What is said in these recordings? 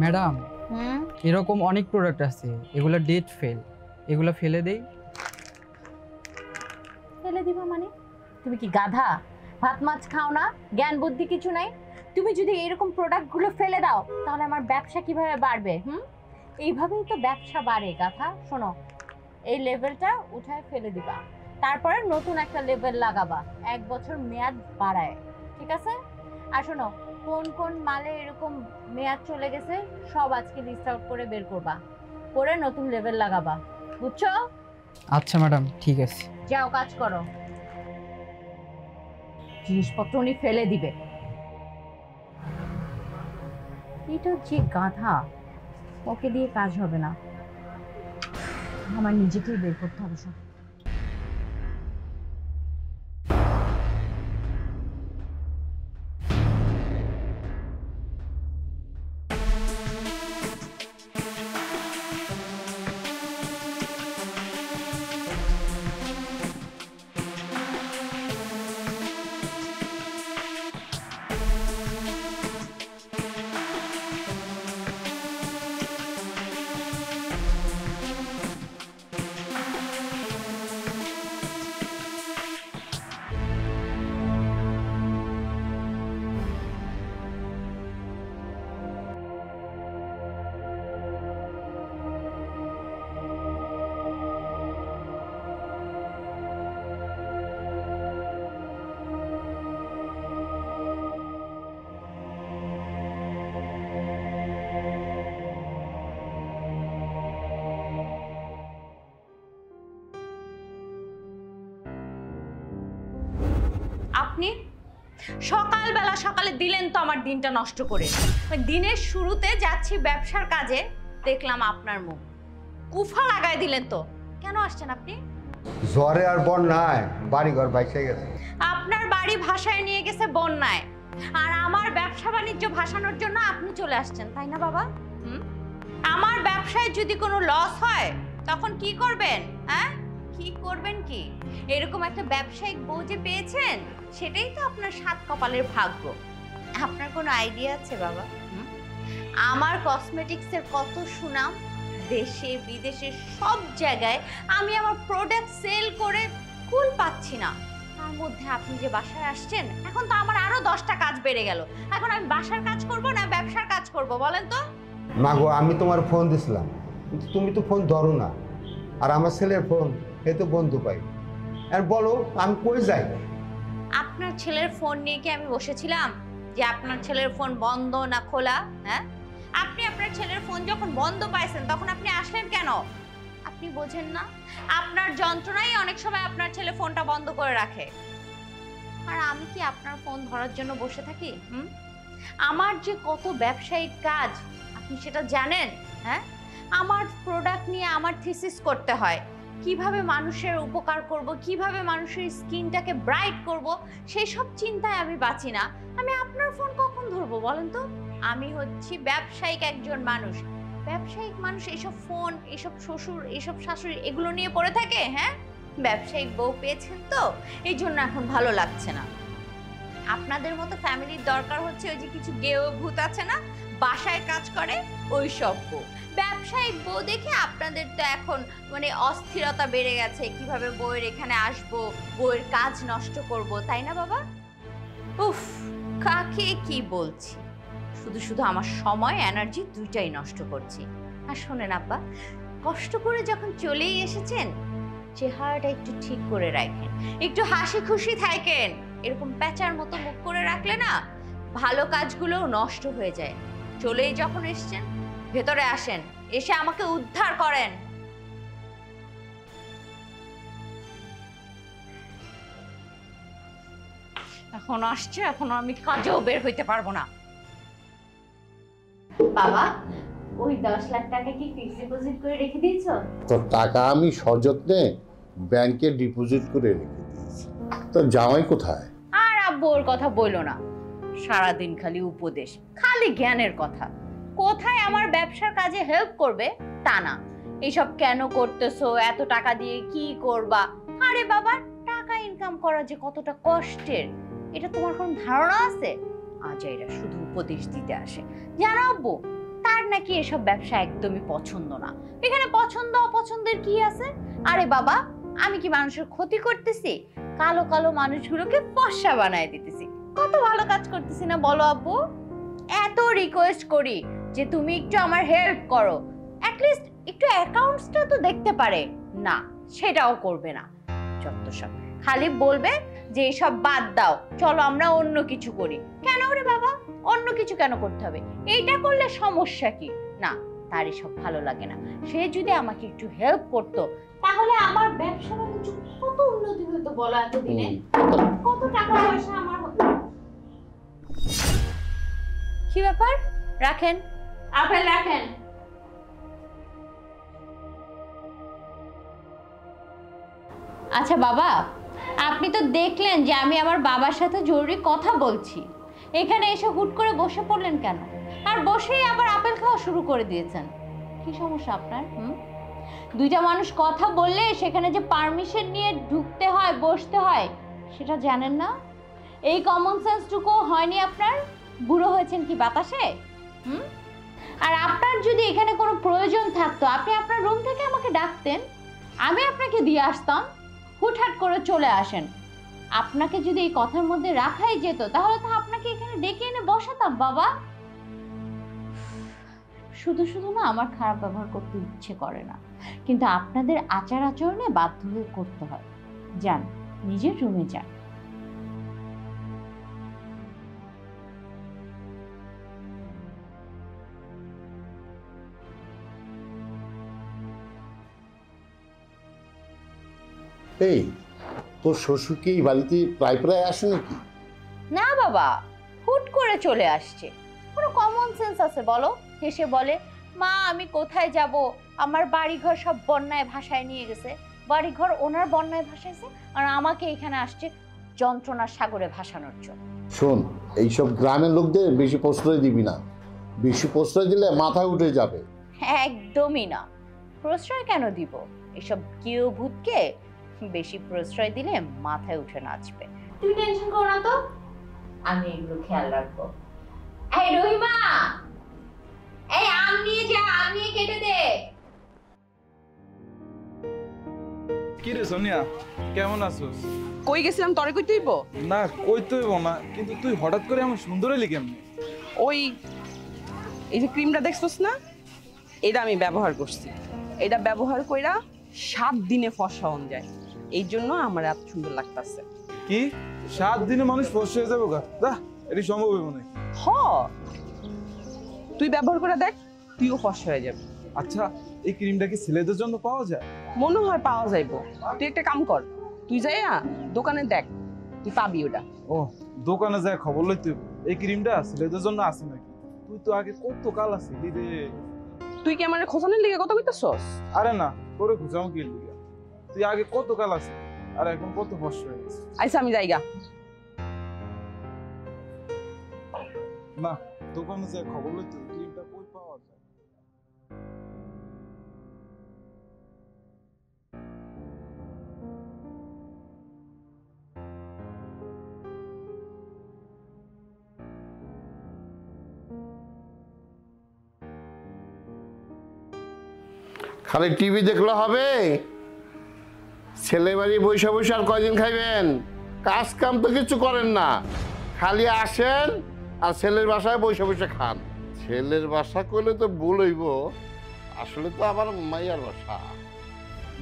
Madam হুম? এরকম অনেক product আছে। এগুলো ডেট ফেল এগুলো ফেলে দেই। ফেলে দিবা মানে? তুমি কি গাধা? ভাত মাছ খাও না? জ্ঞান বুদ্ধি কিছু নাই? তুমি যদি এরকম প্রোডাক্টগুলো ফেলে দাও তাহলে আমার ব্যবসা কীভাবে বাড়বে হুম? এইভাবেই তো ব্যবসা বাড়ে গাধা। শোনো এই লেভেলটা উঠায় ফেলে দিবা। তারপরে নতুন একটা লেভেল লাগাবা। এক বছর মেয়াদ বাড়ায়। ঠিক আছে? আর শোনো কোন কোন মালে এরকম মেয়াদ চলে গেছে সব আজকে লিস্ট আউট করে বের করবা। করে নতুন লেভেল লাগাবা। বুঝছ? আচ্ছা ম্যাডাম ঠিক আছে। যাও কাজ করো। জিনিসপত্র উনি ফেলে দিবে। এটা যে গাধা ওকে দিয়ে কাজ হবে না। আমার নিজেকেই বের করতে হবে সব। দিলেন তো আমার দিনটা নষ্ট করে। দিনের শুরুতে যাচ্ছি ব্যবসার কাজে দেখলাম আপনার মুখ। কুফা লাগায় দিলেন তো। কেন আসছেন আপনি? জ্বরে আর বন্যায় বাড়িঘর বাইসে গেছে। আপনার বাড়ি ভাষায় নিয়ে গেছে বন্যায়। আর আমার ব্যবসা বাণিজ্য ভাসানোর জন্য আপনি চলে আসছেন তাই না বাবা? হুম? আমার ব্যবসায় যদি কোনো লস হয় তখন কি করবেন? হ্যাঁ? কি করবেন কি? এরকম একটা ব্যবসায়িক বউ যে পেয়েছেন সেটাই তো আপনার সাত কপালের ভাগ্য। আপনার কোনো আইডিয়া আছে বাবা? আমার কসমেটিক্সের কত সুনাম? দেশে বিদেশে সব জায়গায় আমি আমার প্রোডাক্ট সেল করে কুল পাচ্ছি না। তার মধ্যে আপনি যে বাসায় আসছেন এখন তো আমার আরও দশটা কাজ বেড়ে গেল। এখন আমি বাসার কাজ করব না ব্যবসার কাজ করব বলেন তো? মাগো আমি তোমার ফোন দিছিলাম কিন্তু তুমি তো ফোন ধরো না। আর আমার ছেলের ফোন এ তো বন্ধু পাই। আর বলো আমি কই যাই? আপনার ছেলের ফোন নিয়ে কি আমি বসেছিলাম? যে আপনার ছেলের ফোন বন্ধ না খোলা হ্যাঁ? আপনি আপনার ছেলের ফোন যখন বন্ধ পাইছেন, তখন আপনি আসলেন কেন? আপনি বোঝেন না? আপনার যন্ত্রণাই অনেক সময় আপনার ছেলে ফোনটা বন্ধ করে রাখে। আর আমি কি আপনার ফোন ধরার জন্য বসে থাকি, হুম? আমার যে কত ব্যবসায়িক কাজ, আপনি সেটা জানেন হ্যাঁ? আমার প্রোডাক্ট নিয়ে আমার থিসিস করতে হয়। কীভাবে মানুষের উপকার করব, কীভাবে মানুষের স্কিনটাকে ব্রাইট করব সেই সব চিন্তায় আমি বাঁচি না। আমি আপনার ফোন কখন ধরবো বলেন তো? আমি হচ্ছি ব্যবসায়িক একজন মানুষ। ব্যবসায়িক মানুষ এসব ফোন এসব শ্বশুর, এসব শাশুড়ি এগুলো নিয়ে পড়ে থাকে হ্যাঁ? ব্যবসায়িক বউ পেয়েছেন তো? এই জন্য এখন ভালো লাগছে না। আপনাদের মতো ফ্যামিলির দরকার হচ্ছে ওই যে কিছু গেও ভূত আছে না, বাসায় কাজ করে ওই সব বউ। ব্যবসায়িক বউ দেখে আপনাদের তো এখন মানে অস্থিরতা বেড়ে গেছে, কীভাবে বউয়ের এখানে আসব, বউয়ের কাজ নষ্ট করব, তাই না বাবা? উফ, কাকে কি বলছি? শুধু শুধু আমার সময় এনার্জি দুইটাই নষ্ট করছি। আর শোনেন আব্বা, কষ্ট করে যখন চলেই এসেছেন, চেহারাটা একটু ঠিক করে রাখেন, একটু হাসি খুশি থাকেন। এরকম প্যাচার মতো মুখ করে রাখলে না ভালো কাজগুলোও নষ্ট হয়ে যায়। চলেই যখন এসেছেন, ভেতরে আসেন, এসে আমাকে উদ্ধার করেন। এখন আসছে, এখন আমি কাজেও বের হইতে পারব না। বাবা, ওই দশ লাখ টাকা কি ফিক্সড ডিপোজিট করে রেখে দিয়েছ? তো টাকা আমি সযত্নে ব্যাংকে ডিপোজিট করে রেখে দিয়েছি তো জামাই কোথায়? আর কথা বইলো না। খালি উপদেশ, খালি জ্ঞানের কথা। কোথায় আমার ব্যবসার কাজে হেল্প করবে? তা না। এইসব কেন করতেছো? এত টাকা দিয়ে কি করবা? আরে বাবা, টাকা ইনকাম করা যে কতটা কষ্টের। এটা তোমার কোনো ধারণা আছে? আজ এরা শুধু উপদেশ দিতে আসে। জানো আব্বু, তার নাকি এসব ব্যবসা একদমই পছন্দ না। এখানে পছন্দ অপছন্দের কি আছে? আরে বাবা আমি কি মানুষের ক্ষতি করতেছি? কালো কালো মানুষগুলোকে ফর্সা বানায় দিতেছি। কত ভালো কাজ করতেছি না বলো আব্বু? এত রিকোয়েস্ট করি যে তুমি একটু আমার হেল্প করো। অ্যাটলিস্ট একটু অ্যাকাউন্টসটা তো দেখতে পারে। না, সেটাও করবে না। যত সব খালি বলবে যে এসব বাদ দাও। চলো আমরা অন্য কিছু করি। কেন রে বাবা? অন্য কিছু কেন করতে হবে? এইটা করলে সমস্যা কি? না তার এসব ভালো লাগে না। সে যদি আমাকে একটু হেল্প করতো তাহলে আমার ব্যবসা বাণিজ্য কত উন্নতি হতো বলো এতদিনে? কত টাকা পয়সা আমার হতো? কি ব্যাপার? রাখেন। আপেল রাখেন। আচ্ছা বাবা আপনি তো দেখলেন যে আমি আমার বাবার সাথে জরুরি কথা বলছি। এখানে এসে হুট করে বসে পড়লেন কেন? আর বসেই আবার আপেল খাওয়া শুরু করে দিয়েছেন। কি সমস্যা আপনার হুম? দুইটা মানুষ কথা বললে সেখানে যে পারমিশন নিয়ে ঢুকতে হয়, বসতে হয়, সেটা জানেন না? এই কমন সেন্সটুকু হয়নি আপনার? বুড়ো হয়েছেন কি বাতাসে? হুম? আর আপনার যদি এখানে কোনো প্রয়োজন থাকতো, আপনি আপনার রুম থেকে আমাকে ডাকতেন, আমি আপনাকে দিয়ে আসতাম, হুটহাট করে চলে আসেন। আপনাকে যদি এই কথার মধ্যে রাখাই যেত, তাহলে তো আপনাকে এখানে ডেকে এনে বসাতাম, বাবা। শুধু শুধু না আমার খারাপ ব্যবহার করতে ইচ্ছে করে না। কিন্তু আপনাদের আচার আচরণে বাধ্য হয়ে করতে হয়। যান নিজের রুমে যান। এই তোর শ্বশুর কি এই বাড়িতে প্রায় প্রায় আসে নাকি? না বাবা হুট করে চলে আসছে। কোনো কমন সেন্স আছে বলো? হেসে বলে মা আমি কোথায় যাব? আমার বাড়িঘর সব বন্যায় ভাসায় নিয়ে গেছে। বাড়িঘর ওনার বন্যায় ভাসাইছে আর আমাকে এখানে আসছে যন্ত্রণার সাগরে ভাসানোর জন্য। শোন এইসব গ্রামের লোকদের বেশি প্রশ্রয় দিবি না। বেশি প্রশ্রয় দিলে মাথায় উঠে যাবে। একদমই না। প্রশ্রয় কেন দিব? এসব কেউ ভূতকে বেশি প্রশ্রয় দিলে মাথায় উঠে নাচবে। তুমি টেনশন করো না তো। আমি এগুলো খেয়াল রাখব। এই রহিমা! এই আম নিয়ে যা আম নিয়ে কেটে দে। কি রে সোনিয়া কেমন আছোস? কই গেছিলাম তরে কই তুইব না কই তুই না কিন্তু তুই হঠাৎ করে আমার সুন্দর এলি কেমনি? ওই এই যে ক্রিমটা দেখছস না? এটা আমি ব্যবহার করছি। এটা ব্যবহার কইরা সাত দিনে ফসা হন যায়। এই জন্য আমার এত সুন্দর লাগতাছে। কি? সাত দিনে মানুষ ফস হয়ে যাব গা? দা এটি সম্ভব হইব না। হ তুই ব্যবহার করে দেখ তুইও ফসা হয়ে যাবে। আচ্ছা এই ক্রিমটা কি ছেলেদের জন্য পাওয়া যায়? মনে হয় পাওয়া যাইব। তুই একটা কাম কর তুই যাইয়া দোকানে দেখ তুই পাবি ওটা। ও দোকানে যায় খবর লই তুই এই ক্রিমটা ছেলেদের জন্য আছে নাকি? তুই তো আগে কত কাল আছিলি রে তুই কি আমার খোঁজানোর লিগে কত কইতাছস? আরে না তোরে খুঁজাও কি লিগা? তুই আগে কত কাল আছে আর এখন কত ফস হয়ে গেছে আইসা আমি যাইগা। না দোকানে যায় খবর লই তুই। খালি টিভি দেখলে হবে। ছেলে বাড়ি বৈশা বৈশা আর কয়দিন খাইবেন? কাজ কাম তো কিছু করেন না। খালি আসেন আর ছেলের বাসায় বৈশা বৈশা খান। ছেলের বাসা করলে তো ভুল হইব। আসলে তো আমার মাইয়ার বাসা।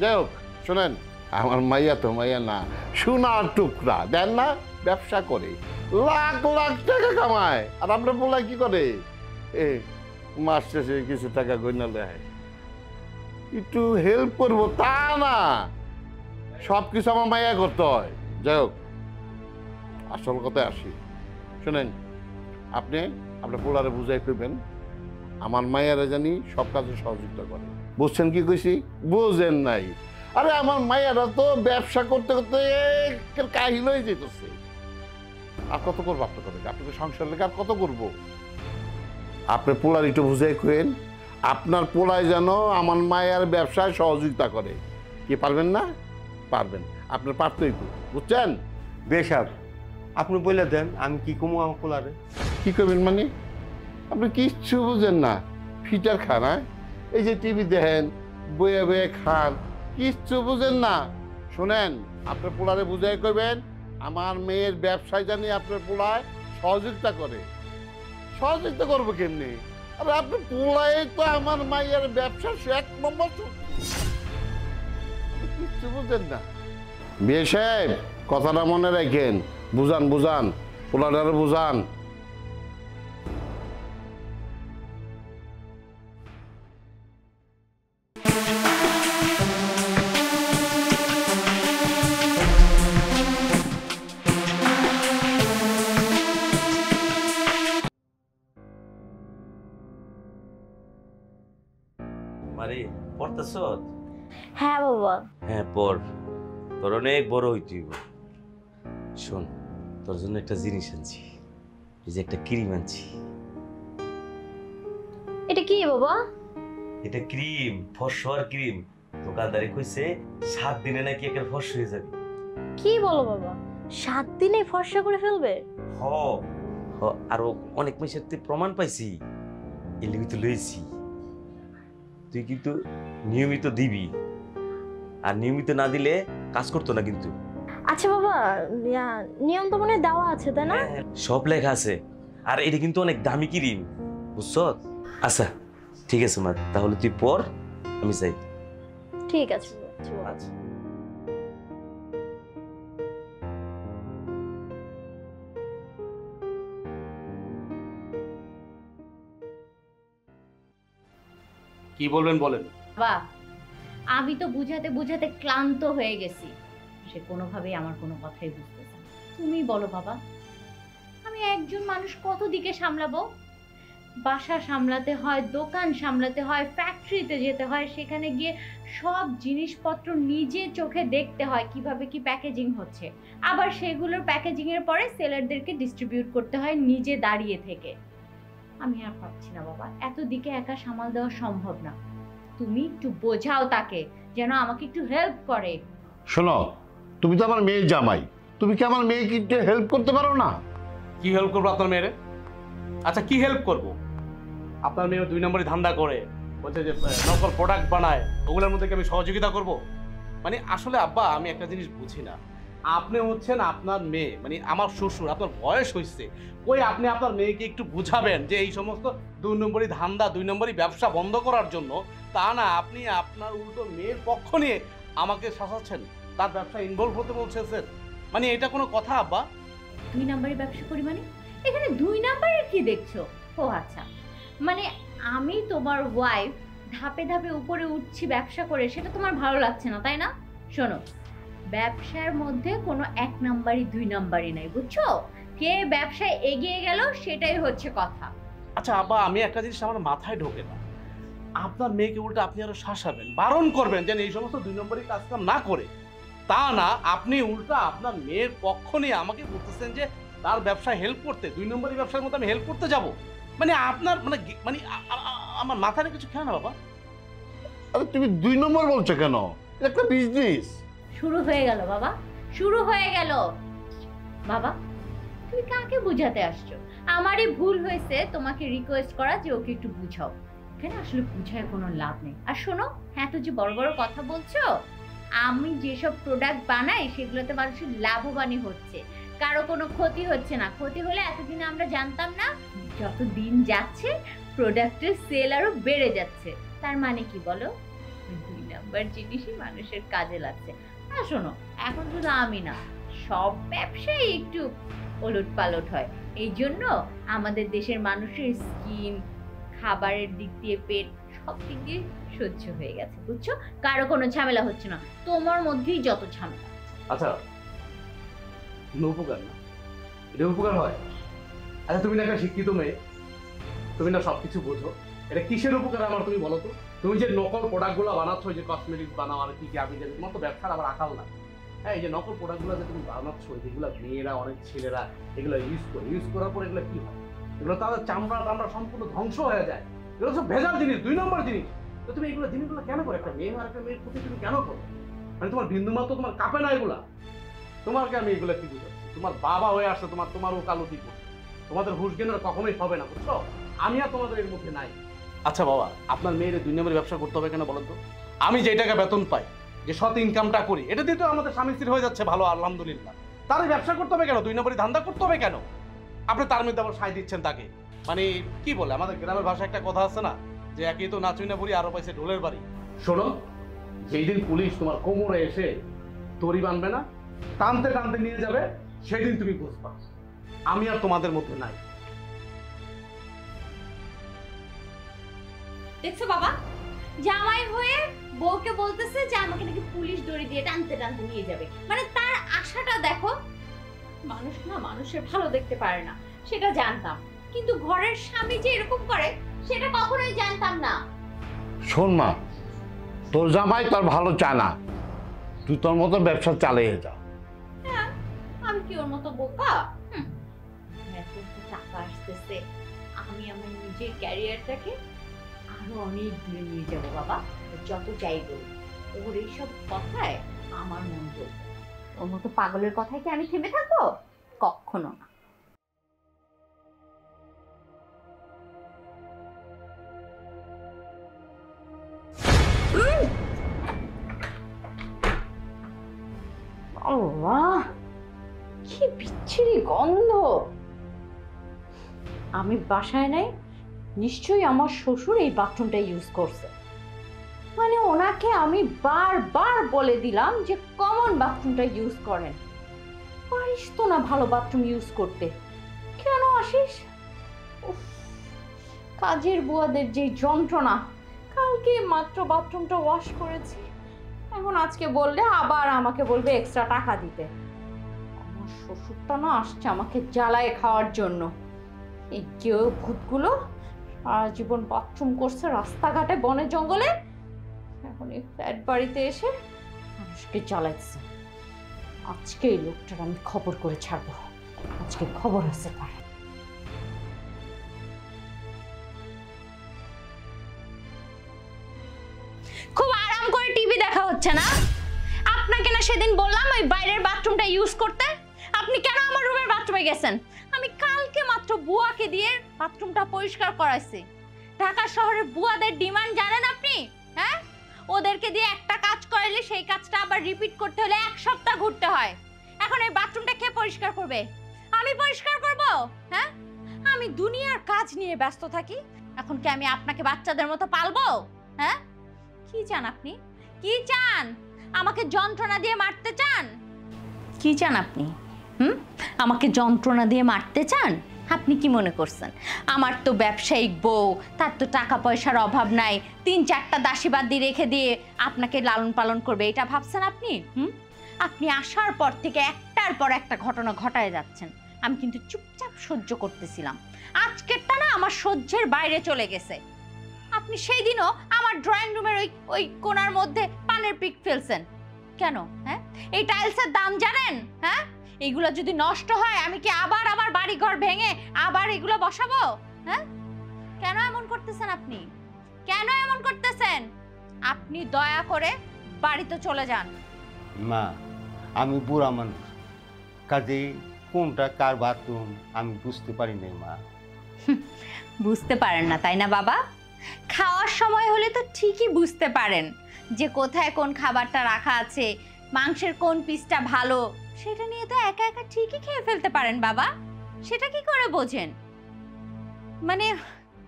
যাই হোক, শোনেন, আমার মাইয়া তো মাইয়া না। সোনার টুকরা, দেন না, ব্যবসা করে। লাখ লাখ টাকা কামায়। আর আপনার বলা কি করে? এ, মাস শেষে কিছু টাকা গইনা দেয় একটু হেল্প করব। তা না। সব কিছু আমার মায়া করতে হয়। যাই হোক, আসল কথায় আসি। শোনেন, আপনি আপনার পোলারে বুঝাই করবেন আমার মায়েরা জানি সব কাজে সহযোগিতা করে। বুঝছেন কি কইছি? বুঝেন নাই। আরে আমার মায়েরা তো ব্যবসা করতে করতে কাহিল হয়ে যেতেছে আর কত করব আপনার কথা আপনাকে সংসার লেগে আর কত করব? আপনি পোলার একটু বুঝাই কেন আপনার পোলায় যেন আমার মায়ের ব্যবসায় সহযোগিতা করে। কি পারবেন না? পারবেন। আপনার পারতেই তো বুঝছেন? বেশাব আপনি বলে দেন আমি কি কমু আমার পোলারে? কি করবেন মানে? আপনি কিচ্ছু বুঝেন না ফিটার খান হ্যাঁ? এই যে টিভি দেখেন বয়ে বয়ে খান কিচ্ছু বুঝেন না। শোনেন আপনার পোলারে বুঝাই করবেন আমার মেয়ের ব্যবসায় জানি আপনার পোলায় সহযোগিতা করে। সহযোগিতা করব কেমনি? আরে আপনি পোলায় তো আমার মায়ের ব্যবসা সে এক নম্বর কিচ্ছু বুঝেন না। বিয়ে সাহেব, কথাটা মনে রাখেন। বুঝান বুঝান। পোলাটারে বুঝান। পড়তেছ? হ্যাঁ বাবা। হ্যাঁ পড়। তোর অনেক বড় হইতে শোন তোর জন্য একটা জিনিস আনছি। এই যে একটা ক্রিম আনছি। এটা কি বাবা? এটা ক্রিম ক্রিম। দোকানদারে কইছে সাত দিনে নাকি একের ফর্স হয়ে যাবে। কি বলো বাবা? সাত দিনে ফর্সা করে ফেলবে? হ হ আরও অনেক মাসের প্রমাণ পাইছি। এলিবি তো লইছি। তুই কিন্তু নিয়মিত দিবি। আর নিয়মিত না দিলে কাজ করতো না কিন্তু। আচ্ছা বাবা নিয়ম তো মনে দেওয়া আছে তাই না? সব লেখা আছে। আর এটা কিন্তু অনেক দামি ক্রিম বুঝছ? আচ্ছা ঠিক আছে মা তাহলে তুই পর আমি যাই। ঠিক আছে বাবা, আচ্ছা। কি বলবেন বলেন। বাবা, আমি তো বুঝাতে বুঝাতে ক্লান্ত হয়ে গেছি। সে কোনোভাবেই আমার কোনো কথাই বুঝতেছে না। তুমি বলো বাবা, আমি একজন মানুষ কত দিকে সামলাবো? বাসা সামলাতে হয়, দোকান সামলাতে হয় ফ্যাক্টরিতে যেতে হয়, সেখানে গিয়ে সব জিনিসপত্র নিজে চোখে দেখতে হয়, কীভাবে কি প্যাকেজিং হচ্ছে। আবার সেগুলোর প্যাকেজিংয়ের পরে সেলারদেরকে ডিস্ট্রিবিউট করতে হয় নিজে দাঁড়িয়ে থেকে। আমি আর পারছি না বাবা এত দিকে একা সামাল দেওয়া সম্ভব না। তুমি একটু বোঝাও তাকে যেন আমাকে একটু হেল্প করে। শোনো তুমি তো আমার মেয়ের জামাই তুমি কি আমার মেয়েকে একটু হেল্প করতে পারো না? কি হেল্প করব আপনার মেয়েরে? আচ্ছা কি হেল্প করব? আপনার মেয়ে দুই নম্বরে ধান্দা করে বলছে যে নকল প্রোডাক্ট বানায় ওগুলোর মধ্যে কি আমি সহযোগিতা করব? মানে আসলে আব্বা আমি একটা জিনিস বুঝি না। আপনি হচ্ছেন আপনার মেয়ে মানে আমার শ্বশুর, আপনার বয়স হয়েছে ওই আপনি আপনার মেয়েকে একটু বুঝাবেন যে এই সমস্ত দুই নম্বরই ধান্দা, দুই নম্বরই ব্যবসা বন্ধ করার জন্য তা না, আপনি আপনার উল্টো মেয়ের পক্ষ নিয়ে আমাকে শাসাচ্ছেন, তার ব্যবসা ইনভলভ হতে বলছেন। মানে এটা কোনো কথা, আব্বা? দুই নাম্বারে ব্যবসা করি মানে? এখানে দুই নাম্বারের কি দেখছ? ও আচ্ছা। মানে আমি তোমার ওয়াইফ ধাপে ধাপে উপরে উঠছি ব্যবসা করে, সেটা তোমার ভালো লাগছে না, তাই না? শোনো ব্যবসার মধ্যে কোনো এক নাম্বারই দুই নাম্বারই নাই বুঝছ? কে ব্যবসায় এগিয়ে গেল সেটাই হচ্ছে কথা। আচ্ছা আব্বা আমি একটা জিনিস আমার মাথায় ঢোকে না। আপনার মেয়েকে উল্টো আপনি আরও শাসাবেন বারণ করবেন যেন এই সমস্ত দুই নম্বরই কাজকাম না করে। তা না আপনি উল্টা আপনার মেয়ের পক্ষ নিয়ে আমাকে বলতেছেন যে তার ব্যবসায় হেল্প করতে দুই নম্বরই ব্যবসার মধ্যে আমি হেল্প করতে যাব। মানে আপনার মানে মানে আমার মাথায় কিছু খেয়ে না বাবা। আরে তুমি দুই নম্বর বলছো কেন? এটা একটা বিজনেস শুরু হয়ে গেল, বাবা। শুরু হয়ে গেল। বাবা, তুমি কাকে বুঝাতে আসছো? আমারই ভুল হয়েছে তোমাকে রিকোয়েস্ট করা যে ওকে একটু বুঝাও। এখানে আসলে বুঝায় কোনো লাভ নেই। আর শোনো হ্যাঁ তো যে বড় বড় কথা বলছো, আমি যেসব প্রোডাক্ট বানাই, সেগুলোতে মানুষের লাভবানই হচ্ছে। কারও কোনো ক্ষতি হচ্ছে না। ক্ষতি হলে এতদিনে আমরা জানতাম না, যত দিন যাচ্ছে প্রোডাক্টের সেল আরও বেড়ে যাচ্ছে। তার মানে কি বলো? দুই নাম্বার জিনিসই মানুষের কাজে লাগছে। না শোনো, এখন শুধু আমি না, সব ব্যবসায় একটু ওলট পালট হয়। এই জন্য আমাদের দেশের মানুষের স্কিন, খাবারের দিক দিয়ে পেট, সব দিক দিয়ে সহ্য হয়ে গেছে, বুঝছ? কারও কোনো ঝামেলা হচ্ছে না, তোমার মধ্যেই যত ঝামেলা। আচ্ছা উপকার না? এটা উপকার হয়? আচ্ছা তুমি না একটা শিক্ষিত মেয়ে, তুমি না সব কিছু বোঝো, এটা কিসের উপকার আমার তুমি বলো তো? তুমি যে নকল প্রোডাক্টগুলো বানাচ্ছ, যে কসমেটিক্স বানাও আর কি কি আমি যে তোমার তো ব্যবসার আবার আকাল না। হ্যাঁ এই যে নকল প্রোডাক্টগুলো যে তুমি বানাচ্ছ, যেগুলো মেয়েরা, অনেক ছেলেরা এগুলো ইউজ করে ইউজ করার পর এগুলো কি হয়? এগুলো তাদের চামড়া টামড়া সম্পূর্ণ ধ্বংস হয়ে যায়। এগুলো সব ভেজাল জিনিস, দুই নম্বর জিনিস। তো তুমি এগুলো জিনিসগুলো কেন করো? একটা মেয়ে আর একটা মেয়ের প্রতি তুমি কেন করো? মানে তোমার বিন্দু মাত্র তোমার কাঁপে না এগুলা। তোমাকে আমি এগুলো কি বুঝাচ্ছি? তোমার বাবা হয়ে আসছে, তোমার তোমার ওকালতি করছে তোমাদের হুশ জ্ঞানের কখনোই হবে না, বুঝছ? আমি আর তোমাদের এর মধ্যে নাই। আচ্ছা বাবা, আপনার মেয়ের দুই নম্বরের ব্যবসা করতে হবে কেন বলেন তো? আমি যে টাকা বেতন পাই, যে সৎ ইনকামটা করি, এটা দিয়ে তো আমাদের স্বামী স্ত্রী হয়ে যাচ্ছে ভালো, আলহামদুলিল্লাহ। তার ব্যবসা করতে হবে কেন? দুই নম্বরের ধান্দা করতে হবে কেন? আপনি তার মধ্যে সাই দিচ্ছেন তাকে। মানে কি বলে, আমাদের গ্রামের ভাষায় একটা কথা আছে না, যে একই তো নাচুই না বুড়ি আরও পাইছে ঢোলের বাড়ি। শোনো যেই দিন পুলিশ তোমার কোমরে এসে তরি বানবে না, টানতে টানতে নিয়ে যাবে সেই দিন তুমি বুঝবা। আমি আর তোমাদের মধ্যে নাই। দেখছ বাবা? জামাই হয়ে বউকে বলতেছে যে আমাকে নাকি পুলিশ দড়ি দিয়ে টানতে টানতে নিয়ে যাবে। মানে তার আশাটা দেখো মানুষ না মানুষের ভালো দেখতে পারে না সেটা জানতাম। কিন্তু ঘরের স্বামী যে এরকম করে সেটা কখনোই জানতাম না। শোন মা তোর জামাই তোর ভালো চায় না। তুই তোর মতো ব্যবসা চালিয়ে যা। হ্যাঁ আমি কি ওর মতো বোকা? টাকা আসতেছে। আমি আমার নিজের ক্যারিয়ারটাকে আরও অনেক দূরে নিয়ে যাব বাবা যত যাই ওর এইসব কথায় আমার মন ওর মতো পাগলের কথায় কি আমি থেমে থাকব কখনো না কি বিচ্ছিরি গন্ধ আমি বাসায় নাই নিশ্চয়ই আমার শ্বশুর এই বাথরুমটা ইউজ করছে। মানে ওনাকে আমি বারবার বলে দিলাম যে কমন বাথরুমটা ইউজ করেন। পারিস তো না ভালো বাথরুম ইউজ করতে। কেন আসিস? কাজের বুয়াদের যে যন্ত্রণা। কালকে মাত্র বাথরুমটা ওয়াশ করেছি। এখন আজকে বললে আবার আমাকে বলবে এক্সট্রা টাকা দিতে। আমার শ্বশুরটা না আসছে আমাকে জ্বালায় খাওয়ার জন্য। এই কেউ ভূতগুলো। সারা জীবন বাথরুম করছে রাস্তাঘাটে, বনে জঙ্গলে। এখন এই ফ্ল্যাট বাড়িতে এসে মানুষকে জ্বালাচ্ছে। আজকে এই লোকটার আমি খবর করে ছাড়বো। আজকে খবর আছে তার। খুব আরাম করে টিভি দেখা হচ্ছে না? আপনাকে না সেদিন বললাম ওই বাইরের বাথরুমটা ইউজ করতে? আপনি কেন আমার রুমের বাথরুমে গেছেন? আমি কালকে মাত্র বুয়াকে দিয়ে বাথরুমটা পরিষ্কার করাইছি। ঢাকা শহরের বুয়াদের ডিমান্ড জানেন আপনি? হ্যাঁ? ওদেরকে দিয়ে একটা কাজ করাইলে সেই কাজটা আবার রিপিট করতে হলে এক সপ্তাহ ঘুরতে হয়। এখন এই বাথরুমটা কে পরিষ্কার করবে? আমি পরিষ্কার করব? হ্যাঁ? আমি দুনিয়ার কাজ নিয়ে ব্যস্ত থাকি। এখন কি আমি আপনাকে বাচ্চাদের মতো পালবো? হ্যাঁ? কি চান আপনি? কি চান? আমাকে যন্ত্রণা দিয়ে মারতে চান? কি চান আপনি? হুম? আমাকে যন্ত্রণা দিয়ে মারতে চান? আপনি কি মনে করছেন? আমার তো ব্যবসায়িক বউ, তার তো টাকা পয়সার অভাব নাই। তিন চারটা দাসীবাদি রেখে দিয়ে আপনাকে লালন পালন করবে, এটা ভাবছেন আপনি? হুম? আপনি আসার পর থেকে একটার পর একটা ঘটনা ঘটায় যাচ্ছেন। আমি কিন্তু চুপচাপ সহ্য করতেছিলাম। আজকেরটা না আমার সহ্যের বাইরে চলে গেছে। আপনি সেই দিনও আমার ড্রয়িং রুমের ওই ওই কোণার মধ্যে পানের পিক ফেলছেন। কেন? হ্যাঁ? এই টাইলসের দাম জানেন? হ্যাঁ? এগুলো যদি নষ্ট হয় আমি কি আবার আবার বাড়ি ঘর ভেঙে আবার এগুলো বসাবো? হ্যাঁ? কেন এমন করতেছেন আপনি? কেন এমন করতেছেন? আপনি দয়া করে বাড়িতে চলে যান। মা আমি বুড়া মানুষ। কাজে কোনটা কার বাথরুম আমি বুঝতে পারি না মা। বুঝতে পারেন না তাই না বাবা? খাওয়ার সময় হলে তো ঠিকই বুঝতে পারেন যে কোথায় কোন খাবারটা রাখা আছে মাংসের কোন পিসটা ভালো সেটা নিয়ে তো একা একা ঠিকই খেয়ে ফেলতে পারেন, বাবা। সেটা কি করে বোঝেন? মানে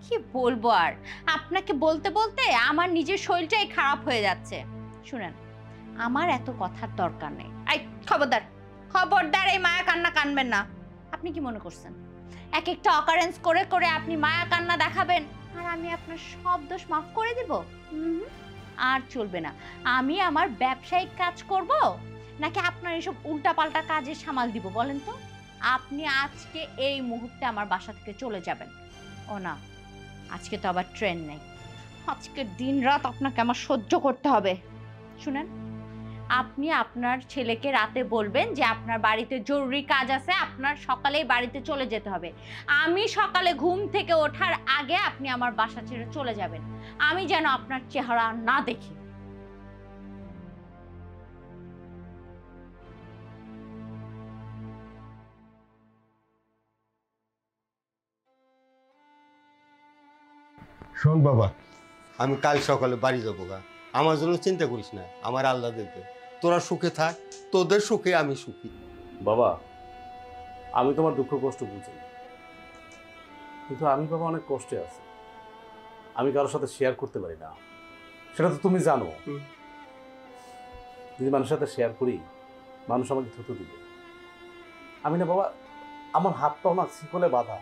কি বলব আর? আপনাকে বলতে বলতে আমার নিজের শরীরটাই খারাপ হয়ে যাচ্ছে। শুনেন, আমার এত কথার দরকার নেই। আই, খবরদার খবরদার, এই মায়া কান্না কানবেন না। আপনি কি মনে করছেন? এক একটা অকারেন্স করে করে আপনি মায়া কান্না দেখাবেন, আর আমি আপনার সব দোষ মাফ করে দিব? আর চলবে না। আমি আমার ব্যবসায়িক কাজ করব নাকি আপনার এসব উল্টাপাল্টা কাজে সামাল দিব বলেন তো? আপনি আজকে এই মুহূর্তে আমার বাসা থেকে চলে যাবেন। ও না, আজকে তো আবার ট্রেন নেই। আজকে দিন রাত আপনাকে আমার সহ্য করতে হবে। শুনেন, আপনি আপনার ছেলেকে রাতে বলবেন যে আপনার বাড়িতে জরুরি কাজ আছে, আপনার সকালেই বাড়িতে চলে যেতে হবে। আমি সকালে ঘুম থেকে ওঠার আগে আপনি আমার বাসা ছেড়ে চলে যাবেন। আমি যেন আপনার চেহারা না দেখি। শোন বাবা। আমি কাল সকালে বাড়ি যাব গা। আমার জন্য চিন্তা করিস না আমার আল্লাহ দেখবে তোরা সুখে থাক তোদের সুখে আমি সুখী। বাবা আমি তোমার দুঃখ কষ্ট বুঝি কিন্তু আমি বাবা অনেক কষ্টে আছি। আমি কারোর সাথে শেয়ার করতে পারি না। সেটা তো তুমি জানো। যদি মানুষের সাথে শেয়ার করি মানুষ আমাকে থুতু দিবে। আমি না বাবা আমার হাত পাও না শিকলে বাধা।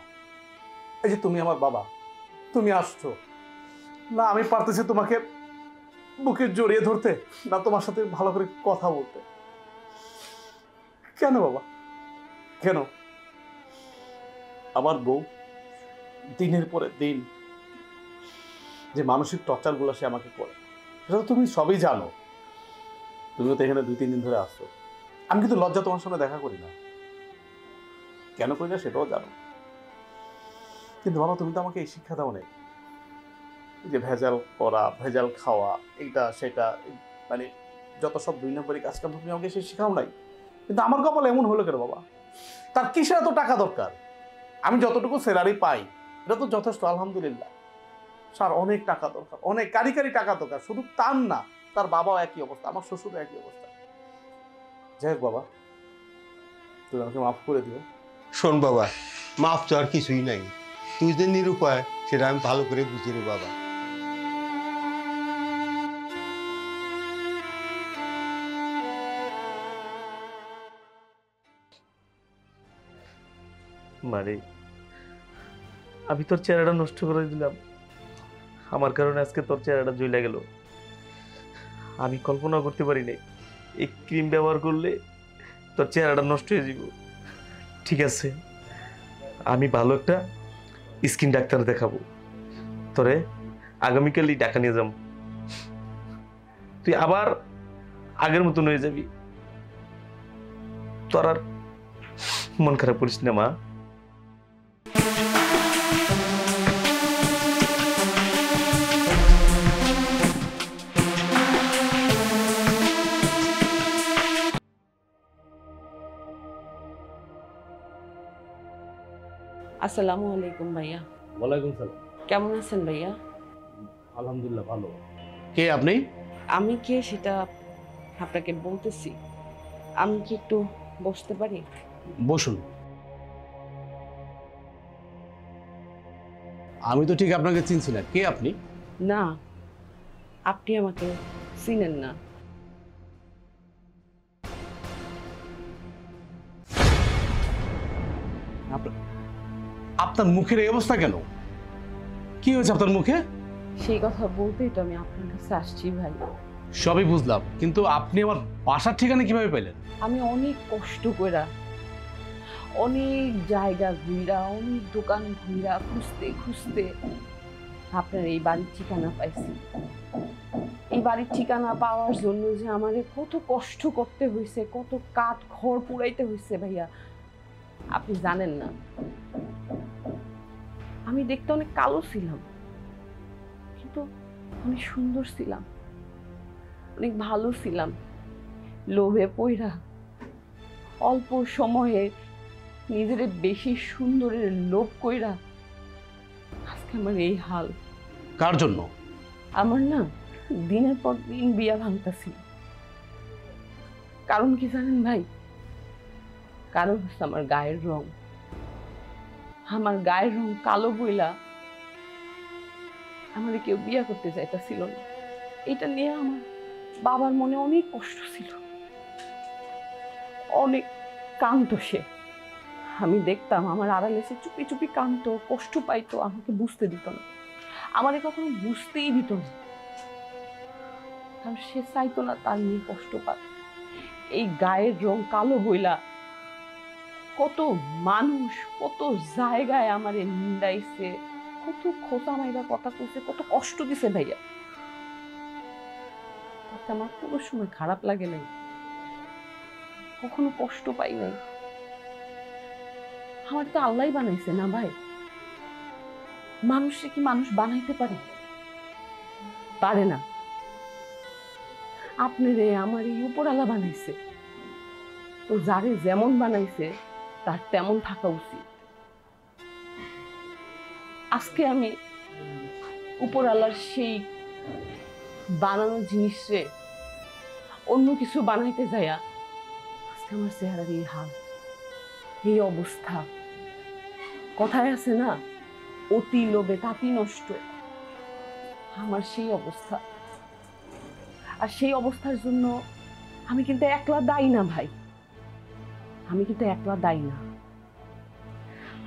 এই যে তুমি আমার বাবা তুমি আসছো। না, আমি পারতেছি তোমাকে বুকে জড়িয়ে ধরতে, না তোমার সাথে ভালো করে কথা বলতে। কেন বাবা? কেন? আমার বউ দিনের পরে দিন যে মানসিক টর্চারগুলো সে আমাকে করে, সেটা তুমি সবই জানো। তুমিও তো এখানে দুই তিন দিন ধরে আসছো। আমি কিন্তু লজ্জা তোমার সঙ্গে দেখা করি না। কেন করি না সেটাও জানো। কিন্তু বাবা, তুমি তো আমাকে এই শিক্ষা দাও নাই যে ভেজাল করা, ভেজাল খাওয়া, এইটা, সেটা মানে যত সব দুই নম্বরই কাজকাম তুমি আমাকে সে শেখাও নাই, কিন্তু আমার কপাল এমন হলো কেন বাবা? তার কিসের এত টাকা দরকার? আমি যতটুকু স্যালারি পাই, এটা তো যথেষ্ট, আলহামদুলিল্লাহ। স্যার, অনেক টাকা দরকার, অনেক, কারি কারি টাকা দরকার, শুধু তার না, তার বাবাও একই অবস্থা, আমার শ্বশুরও একই অবস্থা। যাই হোক বাবা, তুমি আমাকে মাফ করে দিও। শোন বাবা, মাফ তো আর কিছুই নাই। তুই যে নিরুপায়, সেটা আমি ভালো করে বুঝি রে বাবা। মানে আমি তোর চেহারাটা নষ্ট করে দিলাম। আমার কারণে আজকে তোর চেহারাটা জ্বলে গেল। আমি কল্পনা করতে পারি নাই, এই ক্রিম ব্যবহার করলে তোর চেহারাটা নষ্ট হয়ে যাব ঠিক আছে, আমি ভালো একটা স্কিন ডাক্তার দেখাবো। তোরে আগামীকালই ডাকা নিয়ে যাব। তুই আবার আগের মতন হয়ে যাবি। তোর আর মন খারাপ করিস না, মা। আসসালামু আলাইকুম ভাইয়া। ওয়ালাইকুম সালাম। কেমন আছেন ভাইয়া? আলহামদুলিল্লাহ ভালো। কে আপনি? আমি কে সেটা আপনাকে বলতেছি। আমি কি একটু বসতে পারি? বসুন। আমি তো ঠিক আপনাকে চিনছি না। কে আপনি? না আপনি আমাকে চিনেন না। আপনার মুখের এই অবস্থা কেন? কি হয়েছে আপনার মুখে? সেই কথা বলতেই তো আমি আপনার কাছে আসছি ভাই। সবই বুঝলাম কিন্তু আপনি আমার বাসার ঠিকানা কীভাবে পেলেন? আমি অনেক কষ্ট কইরা অনেক জায়গা ঘুরা অনেক দোকান ঘুরা খুঁজতে খুঁজতে আপনার এই বাড়ির ঠিকানা পাইছি। এই বাড়ির ঠিকানা পাওয়ার জন্য যে আমারে কত কষ্ট করতে হয়েছে কত কাঠ ঘর পুড়াইতে হয়েছে ভাইয়া। আপনি জানেন না। আমি দেখতে অনেক কালো ছিলাম কিন্তু অনেক সুন্দর ছিলাম অনেক ভালো ছিলাম। লোভে পইরা অল্প সময়ে নিজের বেশি সুন্দরের লোভ কইরা আজকে আমার এই হাল। কার জন্য? আমার না দিনের পর দিন বিয়া ভাঙতাছিল কারণ কি জানেন ভাই? কারণ হচ্ছে আমার গায়ের রং। আমার গায়ের রং কালো বইলা আমার কেউ বিয়া করতে চাইতাছিল না। এটা নিয়ে আমার বাবার মনে অনেক কষ্ট ছিল। অনেক কান্ত সে। আমি দেখতাম আমার আড়ালে সে চুপি চুপি কান্ত কষ্ট পাইতো, আমাকে বুঝতে দিত না। আমারে কখনো বুঝতেই দিত না। কারণ সে চাইতো না তার মেয়ে কষ্ট পাক। এই গায়ের রং কালো বইলা কত মানুষ, কত জায়গায় আমারে নিন্দাইছে, কত খোঁচা মাইরা কথা কইছে, কত কষ্ট দিছে ভাইয়া। তাতে আমার কোনো সময় খারাপ লাগে নাই। কখনো কষ্ট পাই নাই। আমার তো আল্লাহ বানাইছে না ভাই? মানুষে কি মানুষ বানাইতে পারে? পারে না। আপনি রে আমার এই উপর আলা বানাইছে। তো যারে যেমন বানাইছে তার তেমন থাকা উচিত। আজকে আমি উপরওয়ালার সেই বানানো জিনিসে অন্য কিছু বানাইতে যাইয়া আজকে আমার চেহারার এই হাল। এই অবস্থা। কথায় আছে না, অতি লোভে তাঁতি নষ্ট। আমার সেই অবস্থা। আর সেই অবস্থার জন্য আমি কিন্তু একলা দায়ী না ভাই। আমি কিন্তু একলা দায়ী না।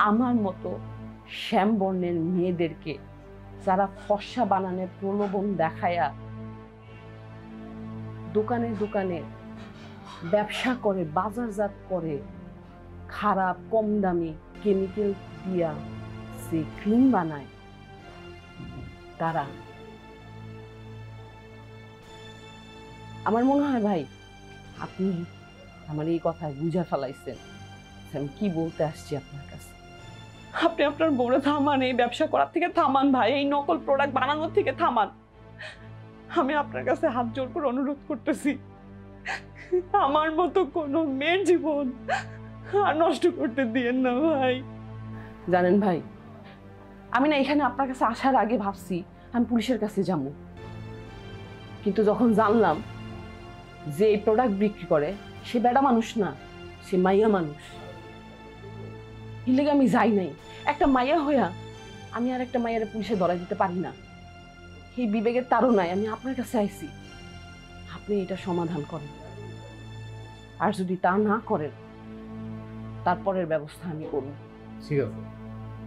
আমার মতো শ্যাম বর্ণের মেয়েদেরকে যারা ফর্সা বানানোর প্রলোভন দেখায়া দোকানে দোকানে ব্যবসা করে, বাজারজাত করে, খারাপ, কম দামি কেমিক্যাল দিয়া যে ক্রিম বানায়, তারা আমার মনে হয় ভাই, আপনি আমার এই কথায় বুঝা ফেলাইছেন। যে আমি কি বলতে আসছি আপনার কাছে? আপনি আপনার বউরে থামান এই ব্যবসা করার থেকে থামান ভাই এই নকল প্রোডাক্ট বানানোর থেকে থামান। আমি আপনার কাছে হাত জোর করে অনুরোধ করতেছি। আমার মতো কোনো মেয়ের জীবন আর নষ্ট করতে দিয়েন না ভাই। জানেন ভাই আমি না এখানে আপনার কাছে আসার আগে ভাবছি আমি পুলিশের কাছে যাব। কিন্তু যখন জানলাম যে এই প্রোডাক্ট বিক্রি করে সে বেড়া মানুষ না সে মাইয়া মানুষ। এর লেগে আমি যাই নাই। একটা মাইয়া হইয়া আমি আর একটা মাইয়ারে পুলিশে ধরা দিতে পারি না। এই বিবেকের তারও নাই আমি আপনার কাছে আইছি। আপনি এটা সমাধান করেন। আর যদি তা না করেন তারপরের ব্যবস্থা আমি করব। ঠিক আছে।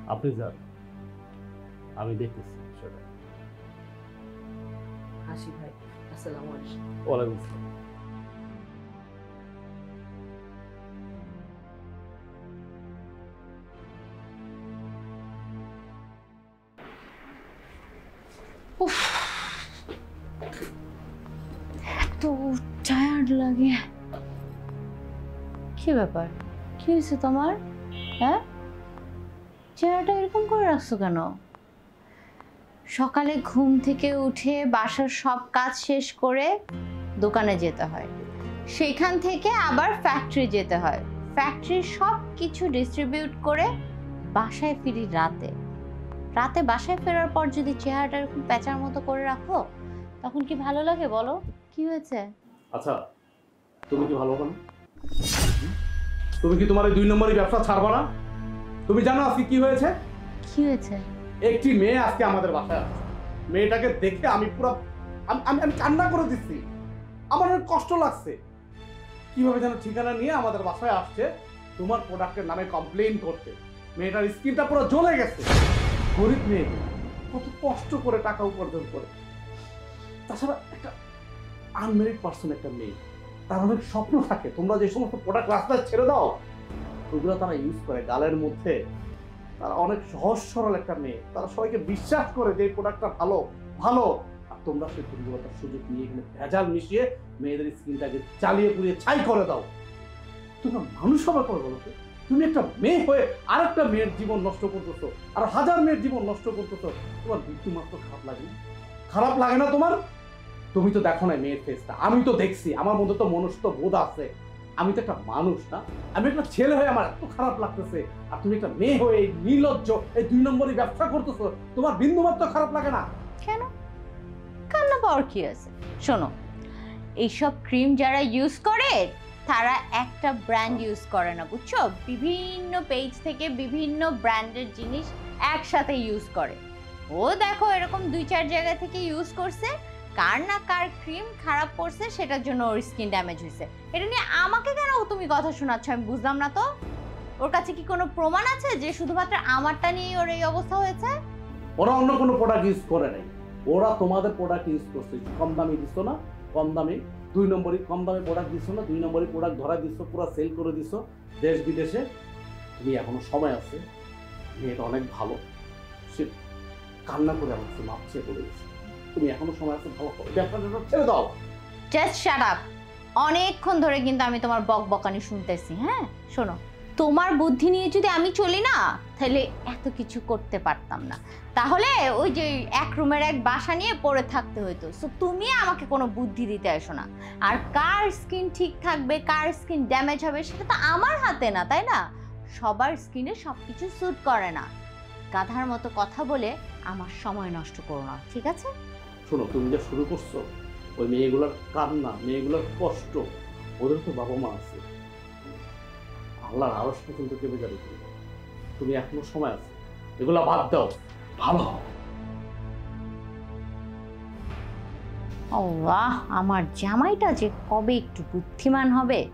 আপনি যান। আমি দেখতেছি হাসি ভাই আসসালামু আলাইকুম। ওয়ালাইকুম আসসালাম। এত টায়ার্ড লাগে। কি ব্যাপার? কি হয়েছে তোমার? হ্যাঁ? চেহারাটা এরকম করে রাখছো কেন? সকালে ঘুম থেকে উঠে বাসার সব কাজ শেষ করে দোকানে যেতে হয়। সেখান থেকে আবার ফ্যাক্টরি যেতে হয়। ফ্যাক্টরির সব কিছু ডিস্ট্রিবিউট করে বাসায় ফিরি রাতে। রাতে বাসায় ফেরার পর যদি চেহারাটা এরকম প্যাঁচার মতো করে রাখো তখন কি ভালো লাগে বলো? কি হয়েছে? আচ্ছা তুমি কি ভালো না তুমি কি তোমার এই দুই নম্বরই ব্যবসা ছাড়বা না? তুমি জানো আজকে কি হয়েছে? কি হয়েছে? একটি মেয়ে আজকে আমাদের বাসায় আসছে। মেয়েটাকে দেখে আমি পুরো আমি আমি কান্না করে দিচ্ছি। আমার অনেক কষ্ট লাগছে। কীভাবে যেন ঠিকানা নিয়ে আমাদের বাসায় আসছে তোমার প্রোডাক্টের নামে কমপ্লেইন করতে। মেয়েটার স্কিনটা পুরো জ্বলে গেছে। গরিব মেয়ে কত কষ্ট করে টাকা উপার্জন করে। তাছাড়া একটা আনমেরিড পার্সন একটা মেয়ে, তার অনেক স্বপ্ন থাকে, তোমরা যে সমস্ত প্রোডাক্ট রাস্তায় ছেড়ে দাও, ওগুলো তারা ইউজ করে। গালের মধ্যে তারা অনেক সহজ সরল একটা মেয়ে, তারা সবাইকে বিশ্বাস করে যে এই প্রোডাক্টটা ভালো ভালো। আর তোমরা সেই দুর্বলতার সুযোগ নিয়ে এখানে ভেজাল মিশিয়ে মেয়েদের স্কিনটাকে চালিয়ে পুড়িয়ে ছাই করে দাও। তোমরা মানুষ হবে করে বলো? তুমি একটা মেয়ে হয়ে আর একটা মেয়ের জীবন নষ্ট করতেছো, আর হাজার মেয়ের জীবন নষ্ট করতেছো, তোমার মৃত্যু মাত্র খারাপ লাগে না? খারাপ লাগে না তোমার? তুমি তো দেখো না মেয়ের ফেসটা আমি তো দেখছি, আমার মধ্যে তো মনস্ত বোধ আছে। আমি তো একটা মানুষ না। আমি একটা ছেলে হয়ে আমার এত খারাপ লাগতেছে। আর তুমি একটা মেয়ে হয়ে এই নির্লজ্জ, এই দুই নম্বরই ব্যবসা করতেছো, তোমার বিন্দু মাত্র খারাপ লাগে না? কেন? কান্না পাওয়ার কি আছে? শোনো, এইসব ক্রিম যারা ইউজ করে তারা একটা ব্র্যান্ড ইউজ করে না, বুঝছ? বিভিন্ন পেজ থেকে বিভিন্ন ব্র্যান্ডের জিনিস একসাথে ইউজ করে। ও দেখো, এরকম দুই চার জায়গা থেকে ইউজ করছে। কার না কার ক্রিম খারাপ পড়ছে সেটার জন্য ওর স্কিন ড্যামেজ হয়েছে। এটা নিয়ে আমাকে কেন তুমি কথা শোনাচ্ছ, আমি বুঝলাম না তো। ওর কাছে কি কোনো প্রমাণ আছে যে শুধুমাত্র আমারটা নিয়েই ওর এই অবস্থা হয়েছে? ওরা অন্য কোনো প্রোডাক্ট ইউজ করে নাই। ওরা তোমাদের প্রোডাক্ট ইউজ করছে। কম দামে দিচ্ছ না, কম দামে দুই নম্বরই কম দামে প্রোডাক্ট দিচ্ছ না, দুই নম্বরই প্রোডাক্ট ধরা দিচ্ছ পুরো সেল করে দিচ্ছ দেশ বিদেশে। তুমি এখনও সময় আছে মেয়েটা অনেক ভালো। সে কান্না করে আমার মাপছে বলে তুমি এখনও সময় আছে, ভালো করো। ব্যাপারটা ছেড়ে দাও। জাস্ট শাট আপ অনেকক্ষণ ধরে কিন্তু আমি তোমার বক বকানি শুনতেছি হ্যাঁ? শোনো। তোমার বুদ্ধি নিয়ে যদি আমি চলি না, তাহলে এত কিছু করতে পারতাম না। তাহলে ওই যে এক রুমের এক বাসা নিয়ে পড়ে থাকতে হতো সো তুমি আমাকে কোনো বুদ্ধি দিতে এসো না। আর কার স্কিন ঠিক থাকবে, কার স্কিন ড্যামেজ হবে, সেটা তো আমার হাতে না, তাই না? সবার স্কিনে সব কিছু স্যুট করে না। গাধার মতো কথা বলে আমার সময় নষ্ট করো না, ঠিক আছে? শোনো, তুমি যা শুরু করছ, ওই মেয়েগুলোর কান্না, মেয়েগুলোর কষ্ট ওদের তো বাবা মা আছে। আল্লাহর আরস পর্যন্ত কেউ যাবে তুমি। তুমি এখনও সময় আছে। এগুলা বাদ দাও। ভালো হও। আল্লাহ আমার জামাইটা যে কবে একটু বুদ্ধিমান হবে।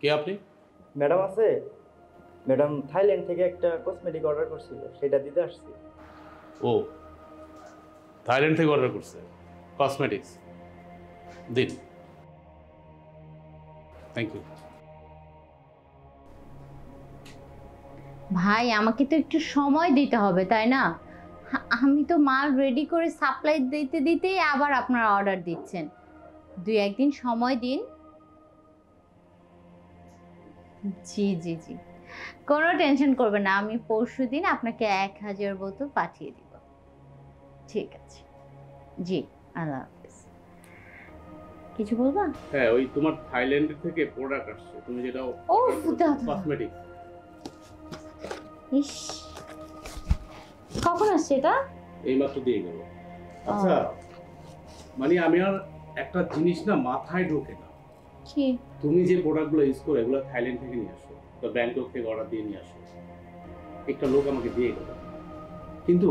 কে আপনি? ম্যাডাম আছে। ম্যাডাম থাইল্যান্ড থেকে একটা কসমেটিক অর্ডার করছিল সেটা দিতে আসছি। ও থাইল্যান্ড থেকে অর্ডার করছে। কসমেটিক্স দিন। থ্যাংক ইউ ভাই, আমাকে তো একটু সময় দিতে হবে, তাই না? আমি তো মাল রেডি করে সাপ্লাই দিতে দিতেই আবার আপনারা অর্ডার দিচ্ছেন। দুই একদিন সময় দিন। জি জি জি। কোনো টেনশন করবেন না, আমি পরশু দিন আপনাকে এক হাজার বোতল পাঠিয়ে দিব ঠিক আছে। জি আল্লাহ হাফিজ। কিছু বলবা? হ্যাঁ ওই তোমার থাইল্যান্ড থেকে প্রোডাক্ট আসছে। তুমি যেটা ওফ, দাদা। কসমেটিক ইস কখন আসছে এটা? এইমাত্র দিয়ে গেল। আচ্ছা মানে আমি আর একটা জিনিস না মাথায় ঢোকে না। কি? তুমি যে প্রোডাক্টগুলো ইউজ করো এগুলো থাইল্যান্ড থেকে নিয়ে আসো বা ব্যাংকক থেকে অর্ডার দিয়ে নিয়ে আসো। একটা লোক আমাকে দিয়ে গেল। কিন্তু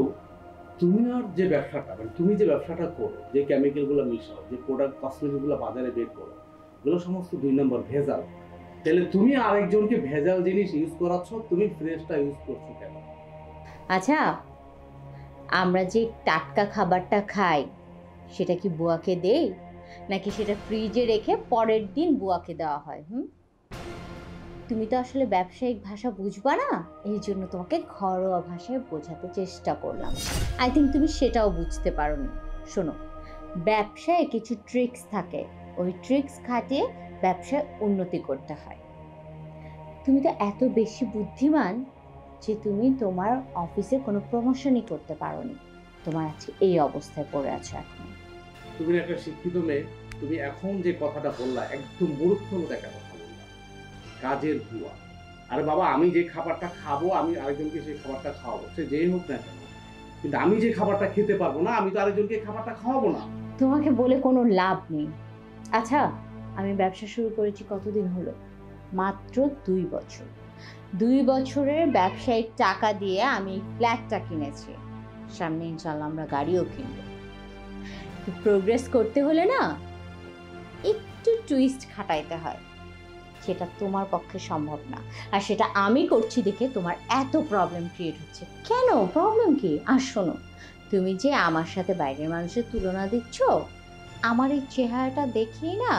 তুমি আর যে ব্যবসাটা মানে তুমি যে ব্যবসাটা করো, যে কেমিক্যালগুলো মিশাও, যে প্রোডাক্ট কসমেটিকগুলো বাজারে বের করো, এগুলো সমস্ত দুই নম্বর ভেজাল। তাহলে তুমি আরেকজনকে ভেজাল জিনিস ইউজ করাচ্ছ, তুমি ফ্রেশটা ইউজ করছ কেন? আচ্ছা আমরা যে টাটকা খাবারটা খাই, সেটা কি বুয়াকে দেই? নাকি সেটা ফ্রিজে রেখে পরের দিন বুয়াকে দেওয়া হয়, হুম? তুমি তো আসলে ব্যবসায়িক ভাষা বুঝবা না? এই জন্য তোমাকে ঘরোয়া ভাষায় বোঝাতে চেষ্টা করলাম। আই থিঙ্ক তুমি সেটাও বুঝতে পারোনি। শোনো, ব্যবসায় কিছু ট্রিক্স থাকে। ওই ট্রিক্স খাটিয়ে ব্যবসায় উন্নতি করতে হয়। তুমি তো এত বেশি বুদ্ধিমান যে তুমি তোমার অফিসে কোনো প্রমোশনই করতে পারোনি। তোমার আজকে এই অবস্থায় পড়ে আছো এখন। তুমি একটা শিক্ষিত মেয়ে, তুমি এখন যে কথাটা বললা, একদম মূর্খ বললা কাজের বুয়া আরে বাবা, আমি যে খাবারটা খাব, আমি আরেকজনকে সেই খাবারটা খাওয়াবো। সে যেই হোক না কেন। কিন্তু আমি যে খাবারটা খেতে পারব না, আমি তো আরেকজনকে খাবারটা খাওয়াবো না। তোমাকে বলে কোনো লাভ নেই। আচ্ছা আমি ব্যবসা শুরু করেছি কতদিন হলো? মাত্র দুই বছর। দুই বছরের ব্যবসায়িক টাকা দিয়ে আমি ফ্ল্যাটটা কিনেছি। সামনে ইনশাল্লাহ আমরা গাড়িও কিনবো। প্রোগ্রেস করতে হলে না, একটু টুইস্ট খাটাইতে হয়। সেটা তোমার পক্ষে সম্ভব না। আর সেটা আমি করছি দেখে তোমার এত প্রবলেম ক্রিয়েট হচ্ছে। কেন? প্রবলেম কি? আর শোনো, তুমি যে আমার সাথে বাইরের মানুষের তুলনা দিচ্ছ, আমার এই চেহারাটা দেখেই না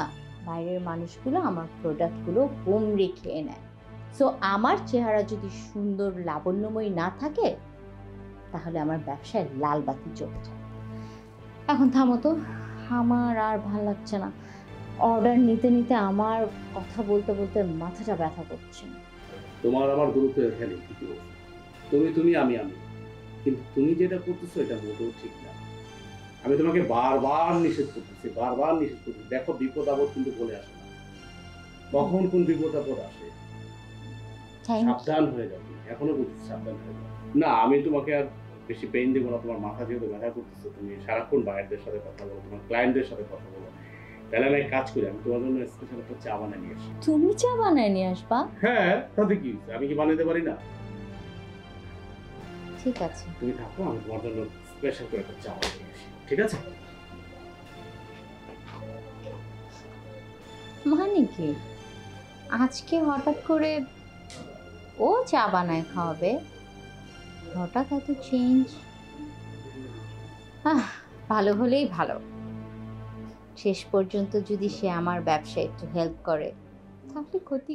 বাইরের মানুষগুলো আমার প্রোডাক্টগুলো হুমড়ি খেয়ে নেয়। সো আমার চেহারা যদি সুন্দর, লাবণ্যময়ী না থাকে, তাহলে আমার ব্যবসায় লাল বাতি জ্বলছে। এখন থামো তো, আমার আর ভালো লাগছে না। অর্ডার নিতে নিতে আমার কথা বলতে বলতে মাথাটা ব্যথা করছে। তোমার আমার গুরুত্ব এখানে বলছো। তুমি তুমি আমি আমি। কিন্তু তুমি যেটা করতেছো এটা মোটেও ঠিক না। আমি তোমাকে বারবার নিষেধ করতেছি বারবার নিষেধ করতেছি। দেখো বিপদ আপদ কিন্তু বলে আসে না। কখন কোন বিপদ আপদ আসে? সাবধান হয়ে যাবে এখনও বলছি সাবধান হয়ে যাবে না আমি তোমাকে আর বেশি পেইন দেবো না। তোমার মাথা যেহেতু ব্যথা করতেছো তুমি সারাক্ষণ বাইরের সাথে কথা বলো তোমার ক্লায়েন্টদের সাথে কথা বলো। তাহলে আমি কাজ করি আমি তোমার জন্য স্পেশাল একটা চা বানিয়ে নিয়ে আসি। তুমি চা বানায় নিয়ে আসবা? হ্যাঁ তাতে কি আমি কি বানাতে পারি না? ঠিক আছে। তুমি থাকো আমি তোমার জন্য স্পেশাল করে একটা চা বানিয়ে নিয়ে আসি ঠিক আছে? মানে কি? আজকে হঠাৎ করে ও চা বানায় খাওয়াবে? হঠাৎ এত চেঞ্জ ভালো হলেই ভালো। শেষ পর্যন্ত যদি সে আমার ব্যবসায় একটু হেল্প করে তাহলে ক্ষতি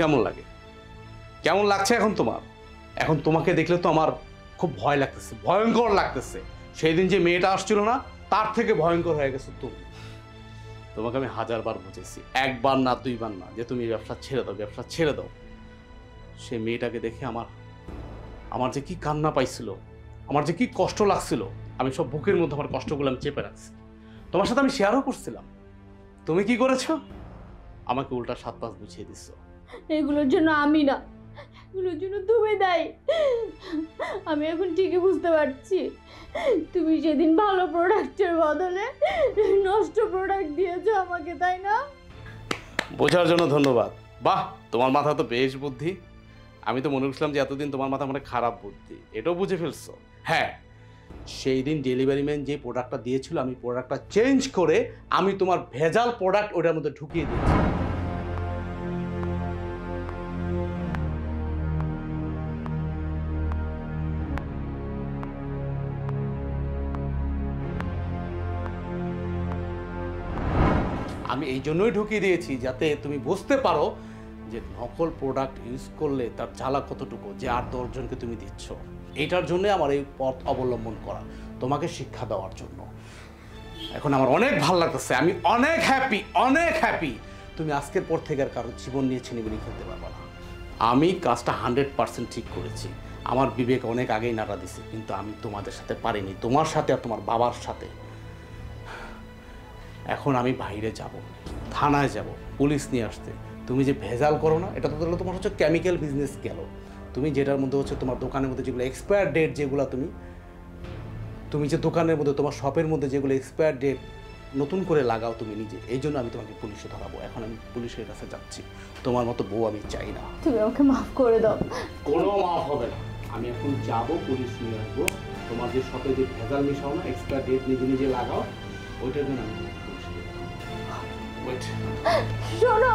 কেমন লাগে? কেমন লাগছে এখন তোমার? এখন তোমাকে দেখলে তো আমার খুব ভয় লাগতেছে, ভয়ঙ্কর লাগতেছে। সেই দিন যে মেয়েটা আসছিল না, তার থেকে ভয়ঙ্কর হয়ে গেছে তুমি। তোমাকে আমি হাজারবার বুঝেছি, একবার না, দুইবার না, যে তুমি ব্যবসা ছেড়ে দাও, ব্যবসা ছেড়ে দাও। সে মেয়েটাকে দেখে আমার আমার যে কি কান্না পাইছিল, আমার যে কি কষ্ট লাগছিল, আমি সব বুকের মধ্যে আমার কষ্টগুলো আমি চেপে রাখছি। তোমার সাথে আমি শেয়ারও করছিলাম। তুমি কি করেছ? আমাকে উল্টা সাত পাঁচ বুঝিয়ে দিচ্ছ এগুলোর জন্য আমি না। এগুলোর জন্য তুমি দায়ী। আমি এখন ঠিকই বুঝতে পারছি। তুমি সেদিন ভালো প্রোডাক্টের বদলে নষ্ট প্রোডাক্ট দিয়েছ আমাকে, তাই না? বোঝার জন্য ধন্যবাদ। বাহ, তোমার মাথা তো বেশ বুদ্ধি। আমি তো মনে করছিলাম যে এতদিন তোমার মাথা মানে খারাপ বুদ্ধি। এটাও বুঝে ফেলছো? হ্যাঁ। সেই দিন ডেলিভারি ম্যান যে প্রোডাক্টটা দিয়েছিল, আমি প্রোডাক্টটা চেঞ্জ করে আমি তোমার ভেজাল প্রোডাক্ট ওটার মধ্যে ঢুকিয়ে দিয়েছি। এই জন্যই ঢুকিয়ে দিয়েছি যাতে তুমি বুঝতে পারো যে নকল প্রোডাক্ট ইউজ করলে তার জ্বালা কতটুকু, যে আর দশজনকে তুমি দিচ্ছ। এটার জন্য আমার এই পথ অবলম্বন করা, তোমাকে শিক্ষা দেওয়ার জন্য। এখন আমার অনেক ভালো লাগতেছে, আমি অনেক হ্যাপি অনেক হ্যাপি তুমি আজকের পর থেকে আর কারোর জীবন নিয়ে ছিনিবিনি খেলতে পারবে না। আমি কাজটা হান্ড্রেড পার্সেন্ট ঠিক করেছি। আমার বিবেক অনেক আগেই নাড়া দিছে, কিন্তু আমি তোমাদের সাথে পারিনি, তোমার সাথে আর তোমার বাবার সাথে। এখন আমি বাইরে যাব থানায় যাব পুলিশ নিয়ে আসতে। তুমি যে ভেজাল করো না এটা তো তাহলে তোমার হচ্ছে কেমিক্যাল বিজনেস গেল। তুমি যেটার মধ্যে হচ্ছে তোমার দোকানের মধ্যে যেগুলো এক্সপায়ার ডেট যেগুলো তুমি তুমি যে দোকানের মধ্যে তোমার শপের মধ্যে যেগুলো এক্সপায়ার ডেট নতুন করে লাগাও তুমি নিজে এই জন্য আমি তোমাকে পুলিশে ধরাবো। এখন আমি পুলিশের কাছে যাচ্ছি। তোমার মতো বউ আমি চাই না। তুমি আমাকে মাফ করে দাও। কোনো মাফ হবে না। আমি এখন যাব পুলিশ নিয়ে আসব। তোমার যে শপে যে ভেজাল মিশাও না এক্সপায়ার ডেট নিজে নিজে লাগাও ওইটার জন্য আমি তোমাকে পুলিশে দেবো ওয়েট শোনো